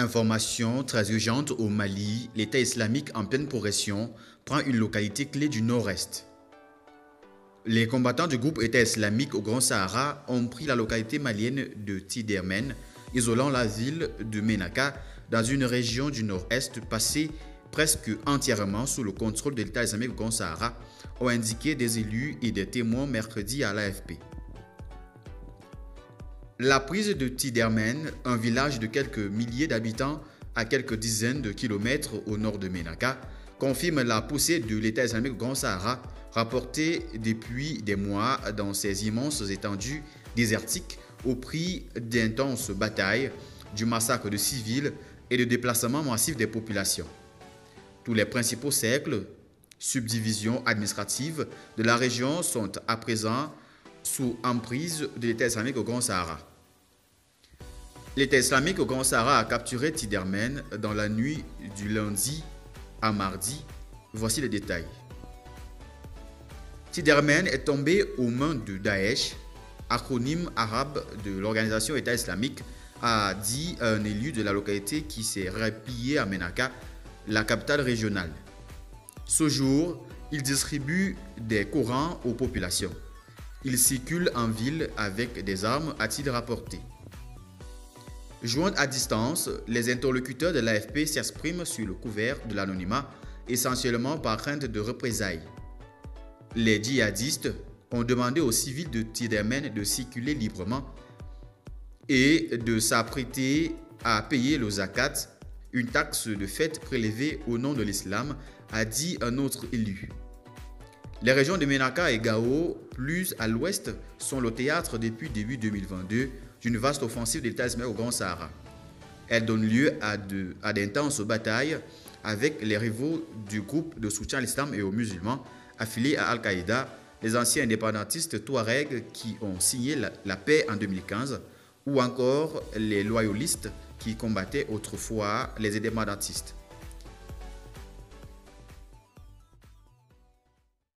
Information très urgente au Mali, l'État islamique en pleine progression prend une localité clé du nord-est. Les combattants du groupe État islamique au Grand Sahara ont pris la localité malienne de Tidermen, isolant la ville de Menaka dans une région du nord-est passée presque entièrement sous le contrôle de l'État islamique au Grand Sahara, ont indiqué des élus et des témoins mercredi à l'AFP. La prise de Tidermen, un village de quelques milliers d'habitants à quelques dizaines de kilomètres au nord de Menaka, confirme la poussée de l'État islamique Grand Sahara rapportée depuis des mois dans ces immenses étendues désertiques au prix d'intenses batailles, du massacre de civils et de déplacements massifs des populations. Tous les principaux cercles, subdivisions administratives de la région sont à présent sous emprise de l'État islamique au Grand Sahara. L'État islamique au Grand Sahara a capturé Tidermen dans la nuit du lundi à mardi. Voici les détails. Tidermen est tombé aux mains de Daesh, acronyme arabe de l'organisation État islamique, a dit un élu de la localité qui s'est replié à Menaka, la capitale régionale. Ce jour, il distribue des Corans aux populations. Il circule en ville avec des armes, a-t-il rapporté. Joints à distance, les interlocuteurs de l'AFP s'expriment sur le couvert de l'anonymat, essentiellement par crainte de représailles. Les djihadistes ont demandé aux civils de Tidemen de circuler librement et de s'apprêter à payer le zakat, une taxe de fête prélevée au nom de l'islam, a dit un autre élu. Les régions de Menaka et Gao, plus à l'ouest, sont le théâtre depuis début 2022 d'une vaste offensive de l'État au Grand Sahara. Elle donne lieu à, d'intenses batailles avec les rivaux du groupe de soutien à l'islam et aux musulmans affiliés à Al-Qaïda, les anciens indépendantistes Touaregs qui ont signé la, la paix en 2015, ou encore les loyalistes qui combattaient autrefois les indépendantistes.